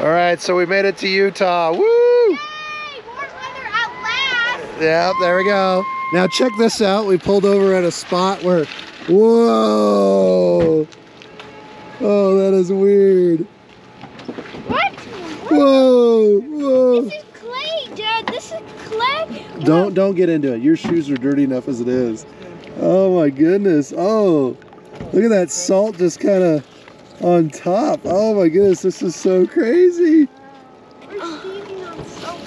All right, so we made it to Utah. Woo! Yay! Warm weather at last. Yeah, there we go. Now check this out. We pulled over at a spot where, whoa! Oh, that is weird. What? Whoa, whoa. This is clay, Dad. This is clay. Don't don't get into it. Your shoes are dirty enough as it is. Oh my goodness. Oh, look at that salt just kind of on top. Oh my goodness, this is so crazy. We're standing on salt.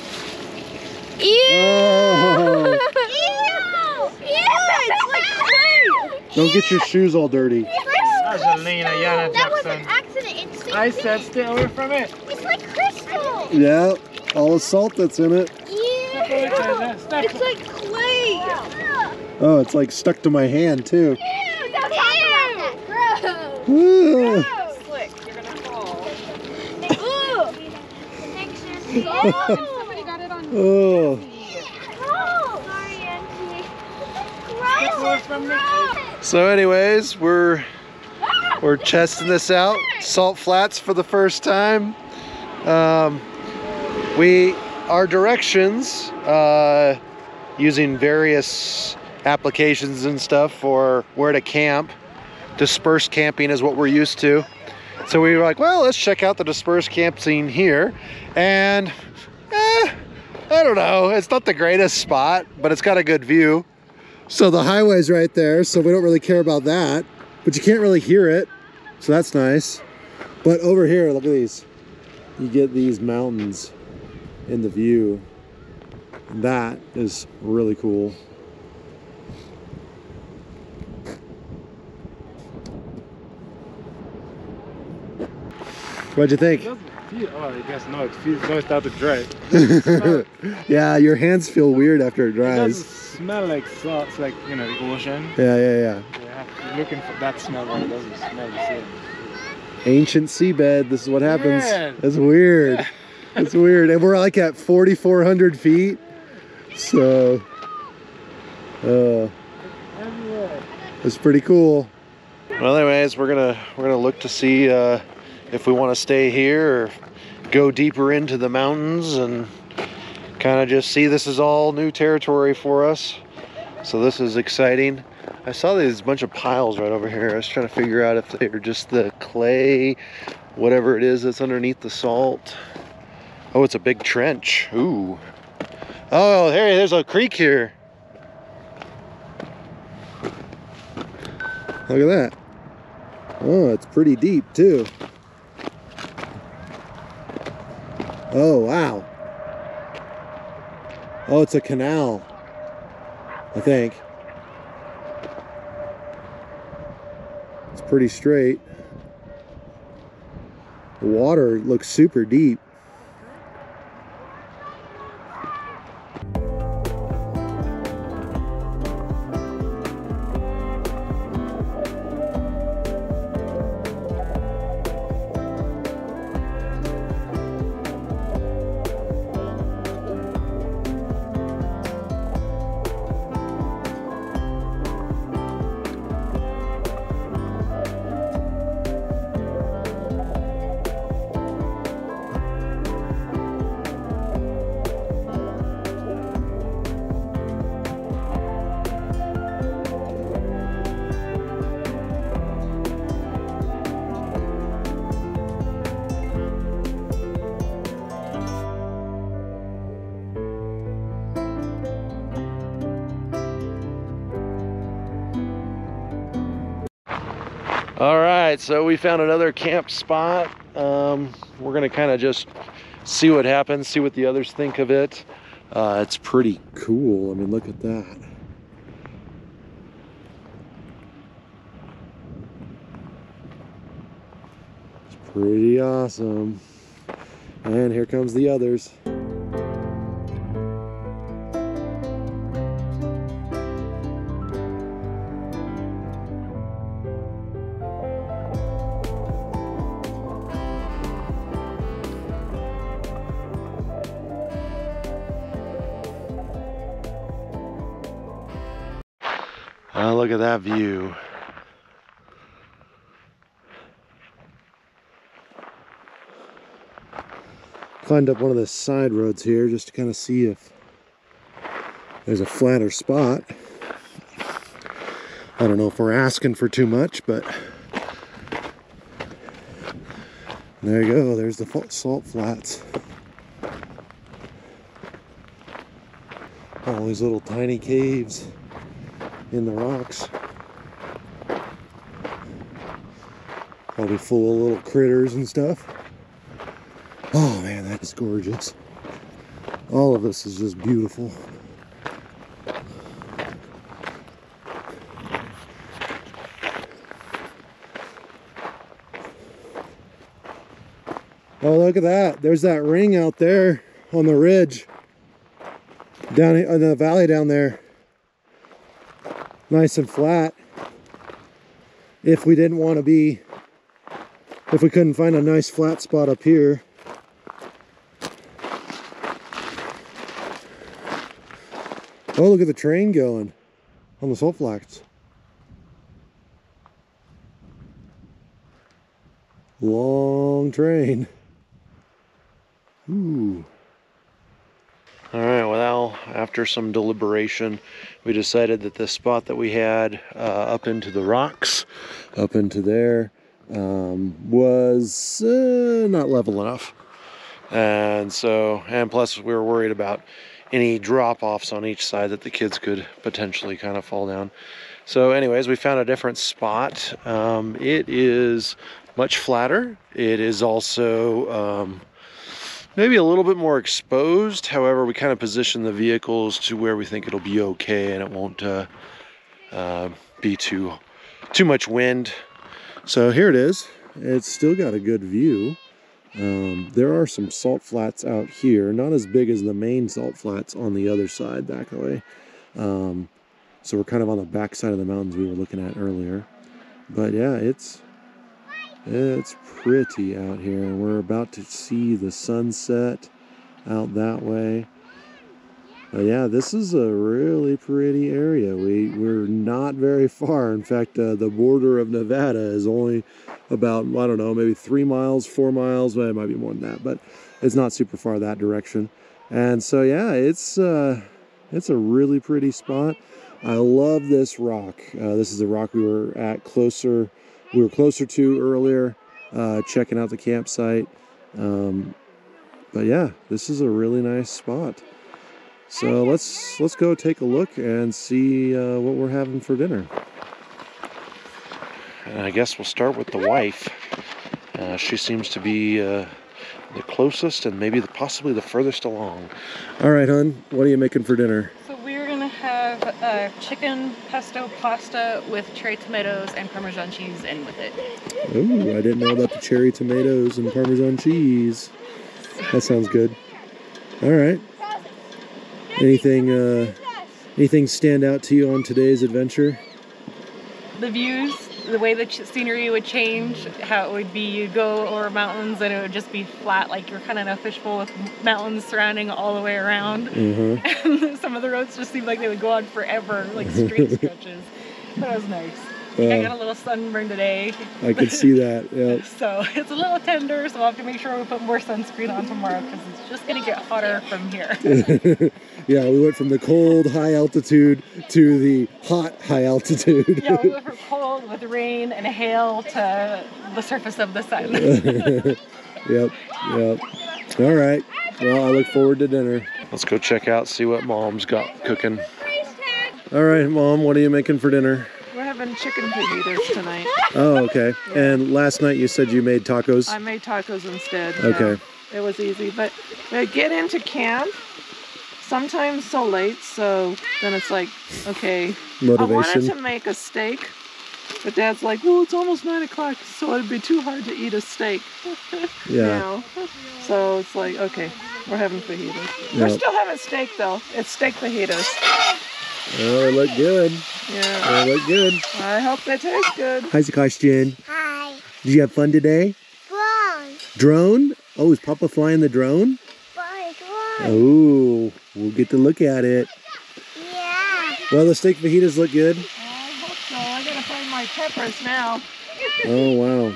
Ew! Oh. Ew! Ew! It's like clay. Don't get your shoes all dirty. It's like Angelina crystal. Janet That was an accident. It's I thing. said stay away from it. It's like crystal. Yeah, all the salt that's in it. Ew! It's like clay. Oh, it's like stuck to my hand too. Ew! Don't talk about that. Gross. Woo. Slick, you're gonna fall. Oh. Somebody got it on. Oh, so anyways, we're we're testing this out. Salt flats for the first time. Um, we our directions uh, using various applications and stuff for where to camp. Dispersed camping is what we're used to. So we were like, well, let's check out the dispersed camp scene here. And eh, I don't know, it's not the greatest spot, but it's got a good view. So the highway's right there, so we don't really care about that. But you can't really hear it, so that's nice. But over here, look at these. You get these mountains in the view. That is really cool. What'd you think? Doesn't feel, oh, I guess no, it feels, no, it started to dry. yeah, your hands feel weird after it It doesn't smell like salt, it's like, you know, the ocean. Yeah, yeah, yeah. You have to be looking for that smell when it doesn't smell the same. Ancient seabed. This is what happens. Yeah. It's weird. it's weird. And we're like at 4,400 feet. So, uh, Everywhere. it's pretty cool. Well, anyways, we're gonna we're gonna look to see uh, if we want to stay here or go deeper into the mountains and kind of just see. This is all new territory for us, so this is exciting. I saw these bunch of piles right over here. I was trying to figure out if they are just the clay, whatever it is that's underneath the salt. Oh, it's a big trench. Ooh. Oh, there, there's a creek here. Look at that. Oh, it's pretty deep too. Oh, wow. Oh, it's a canal. I think. It's pretty straight. The water looks super deep. Right, so we found another camp spot. Um, we're gonna kind of just see what happens, see what the others think of it. Uh, it's pretty cool. I mean, look at that. It's pretty awesome. And here comes the others. Look at that view. Climbed up one of the side roads here just to kind of see if there's a flatter spot. I don't know if we're asking for too much, but there you go. There's the salt flats. All these little tiny caves in the rocks. Probably full of little critters and stuff. Oh man, that is gorgeous. All of this is just beautiful. Oh, look at that. There's that ring out there on the ridge. Down in the valley down there. Nice and flat. If we didn't want to be, if we couldn't find a nice flat spot up here. Oh, look at the train going on the salt flats. Long train. Ooh. All right, well, after some deliberation, we decided that the spot that we had uh, up into the rocks, up into there, um, was uh, not level enough. And so, and plus, we were worried about any drop offs on each side that the kids could potentially kind of fall down. So, anyways, we found a different spot. Um, it is much flatter. It is also um, maybe a little bit more exposed. However, we kind of position the vehicles to where we think it'll be okay and it won't uh, uh, be too too much wind. So here it is. It's still got a good view. Um, there are some salt flats out here, not as big as the main salt flats on the other side back away. Um, so we're kind of on the back side of the mountains we were looking at earlier. But yeah, it's it's pretty out here, we're about to see the sunset out that way. But yeah, this is a really pretty area. We we're not very far. In fact, uh, the border of Nevada is only about I don't know, maybe three miles, four miles. Well, it might be more than that, but it's not super far that direction. And so yeah, it's uh, it's a really pretty spot. I love this rock. Uh, this is the rock we were at closer. We were closer to earlier, uh, checking out the campsite. Um, but yeah, this is a really nice spot. So let's let's go take a look and see uh, what we're having for dinner. And I guess we'll start with the wife. Uh, she seems to be uh, the closest and maybe the, possibly the furthest along. All right, hon. What are you making for dinner? So we're gonna have uh, chicken pesto pasta with cherry tomatoes and Parmesan cheese in with it. Ooh, I didn't know about the cherry tomatoes and Parmesan cheese. That sounds good. All right. Anything uh, anything stand out to you on today's adventure? The views, the way the scenery would change, how it would be you go over mountains and it would just be flat, like you're kind of in a fishbowl with mountains surrounding all the way around. Uh-huh. And some of the roads just seemed like they would go on forever, like straight stretches. That was nice. I Uh, got a little sunburn today. I could see that. Yeah. So it's a little tender, so I'll have to make sure we put more sunscreen on tomorrow because it's just gonna get hotter from here. yeah, we went from the cold high altitude to the hot high altitude. yeah, we went from cold with rain and hail to the surface of the sun. yep, yep. All right. Well, I look forward to dinner. Let's go check out, see what mom's got cooking. All right, mom, what are you making for dinner? We're having chicken fajitas tonight. Oh, okay. And last night you said you made tacos. I made tacos instead. yeah. Okay. It was easy, but I get into camp sometimes so late, so then it's like, okay. Motivation. I wanted to make a steak, but Dad's like, well, it's almost nine o'clock, so it'd be too hard to eat a steak. Yeah. now. So it's like, okay, we're having fajitas. Yeah. We're still having steak though. It's steak fajitas. Oh, they look good. Yeah. They look good. I hope they taste good. Hi, Zakashjan. Hi. Did you have fun today? Blonde. Drone? Oh, is Papa flying the drone? Blonde. Oh, we'll get to look at it. Yeah. Well, the steak fajitas look good. I hope so. I gotta find my peppers now. Oh, wow.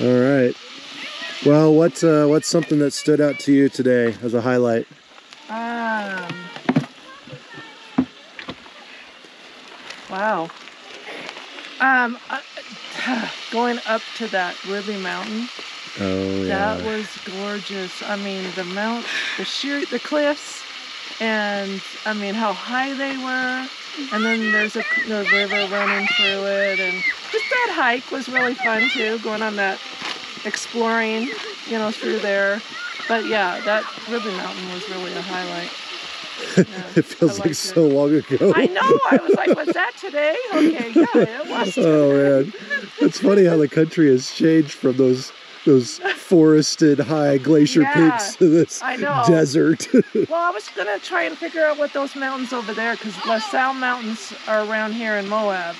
All right. Well, what's uh, what's something that stood out to you today as a highlight? Um. Wow. Um, uh, going up to that Ruby Mountain, Oh yeah. that was gorgeous. I mean, the mount, the sheer, the cliffs, and I mean how high they were. And then there's a the river running through it, and just that hike was really fun too. Going on that exploring, you know, through there. But yeah, that Ruby Mountain was really a highlight. Yeah, it feels like liked so long ago. I know. I was like, was that today? Okay, yeah, it was. oh man, it's funny how the country has changed from those those forested high glacier Yeah, peaks to this I know. desert. Well, I was gonna try and figure out what those mountains over there, because La Sal Mountains are around here in Moab.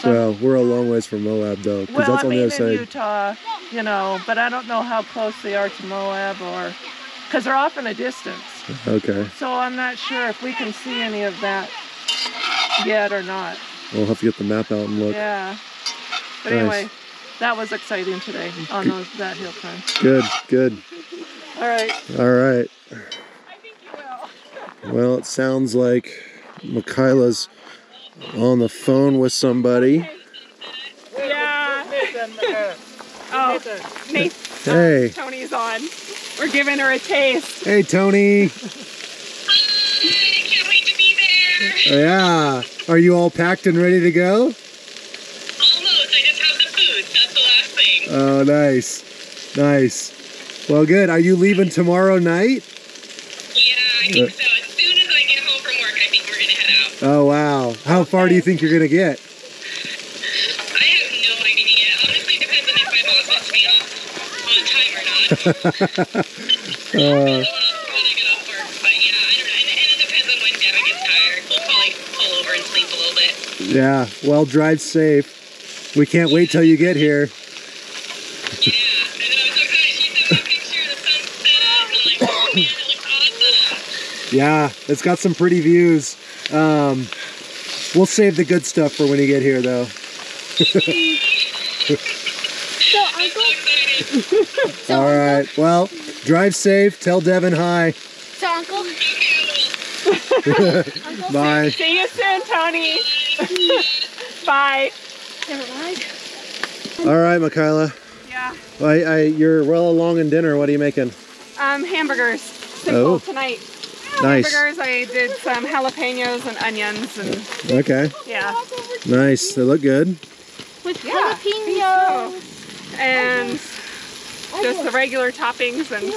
So, well, we're a long ways from Moab though, because well, that's I on mean the other side. Utah, you know, but I don't know how close they are to Moab, or because they're off in a distance. Okay, So I'm not sure if we can see any of that yet or not. we'll have to get the map out and look. Yeah. But Nice. anyway, that was exciting today on those that hill climb. Good, good. All right. All right. I think you will. Well, it sounds like Michaela's on the phone with somebody. Yeah. Oh, Nathan. Hey, Tony's on. We're giving her a taste. hey, Tony. I can't wait to be there. Yeah. Are you all packed and ready to go? Almost. I just have the food. That's the last thing. Oh, nice. Nice. Well, good. Are you leaving tomorrow night? Yeah, I think so. As soon as I get home from work, I think we're gonna head out. Oh, wow. How far do you think you're going to get? I have no idea. Honestly, it depends on if my boss wants me off on time or not. Uh, when I get off work. But yeah, I don't know. And, and it depends on when Devin gets tired. We'll probably pull over and sleep a little bit. yeah. Well, drive safe. We can't wait till you get here. Yeah, it's got some pretty views. Um, we'll save the good stuff for when you get here, though. So, Uncle. So excited. All right. Well, drive safe. Tell Devin hi. So, Uncle. Okay, I will. Bye. See you soon, Tony. Bye. Never mind. All right, Michaela. Yeah. I, I, you're well along in dinner. What are you making? Um, hamburgers. Simple Oh. tonight. Nice. Hamburgers. I did some jalapenos and onions and Okay. yeah. Nice. They look good. With Yeah, jalapenos. And just the regular toppings and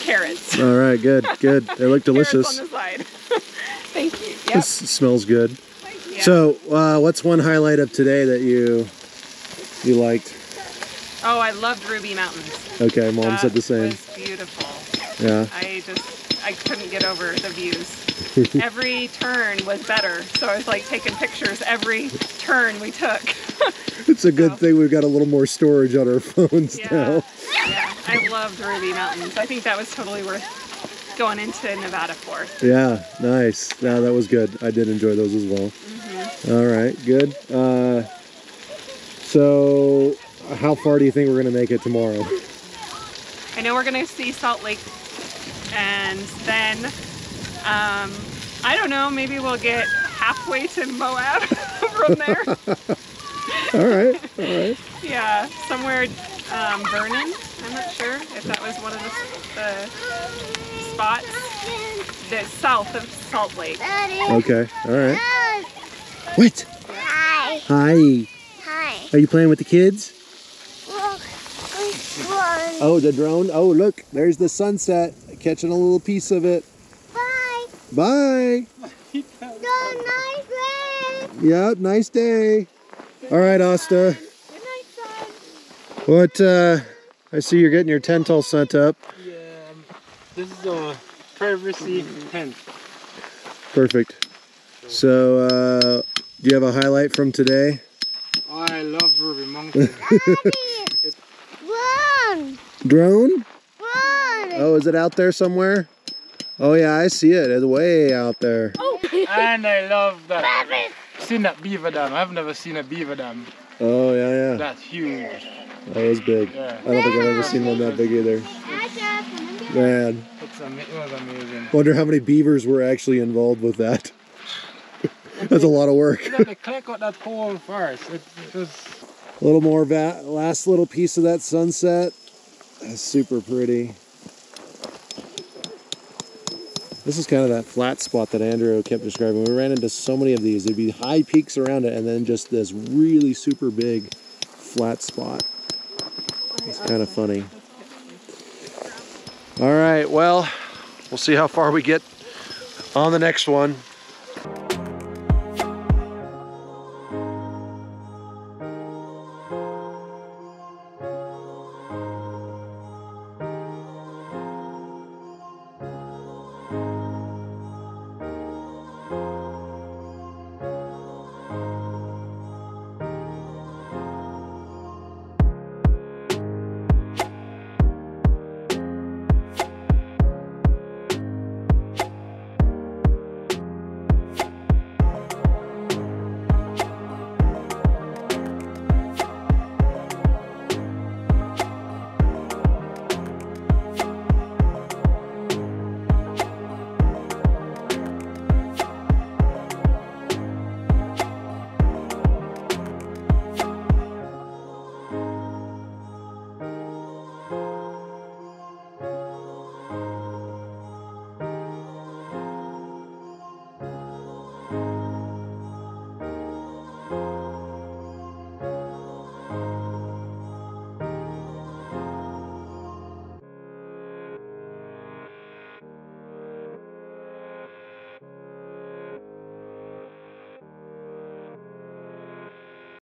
carrots. All right. Good. Good. They look delicious. On the side. Thank you. Yep. This smells good. Yeah. So, uh, what's one highlight of today that you you liked? oh, I loved Ruby Mountains. Okay, mom That said the same. was beautiful. Yeah. I just I couldn't get over the views. every turn was better, so I was like taking pictures every turn we took. It's a good So- thing we've got a little more storage on our phones yeah, now. yeah. I loved Ruby Mountains. I think that was totally worth going into Nevada for. Yeah, nice. Yeah, that was good. I did enjoy those as well. All right, good. Uh, so, how far do you think we're gonna make it tomorrow? I know we're gonna see Salt Lake, and then um, I don't know. Maybe we'll get halfway to Moab from there. all right, all right. Yeah, somewhere um, Vernon. I'm not sure if that was one of the, the spots that's south of Salt Lake. Okay, all right. Dad. What? Hi. Hi. Hi. Are you playing with the kids? Look. Oh, the drone. Oh, look, there's the sunset. Catching a little piece of it. Bye. Bye. The night red. Yep, nice day. All right, Asta. Good night, son. What, uh, I see you're getting your tent all set up. Yeah, this is a privacy tent. Perfect. So, uh, do you have a highlight from today? I love Ruby Mountain. Daddy. Drone? Oh, is it out there somewhere? Oh yeah, I see it. It's way out there. Oh. and I love that. Rabbit. Seen that beaver dam. I've never seen a beaver dam. Oh yeah, yeah. That's huge. That was big. Yeah. I don't think I've ever seen one that big either. Man, it was amazing. wonder how many beavers were actually involved with that. That's a lot of work. You know, the clay got that hole first. It, it was A little more last little piece of that sunset. That's super pretty. This is kind of that flat spot that Andrew kept describing. We ran into so many of these. There'd be high peaks around it and then just this really super big flat spot. It's kind of funny. All right, well, we'll see how far we get on the next one.